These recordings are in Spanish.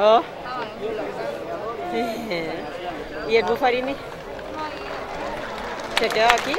Oh. ¿Y el Bufarini? ¿Se quedó aquí?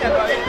Gracias.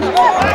Let's go!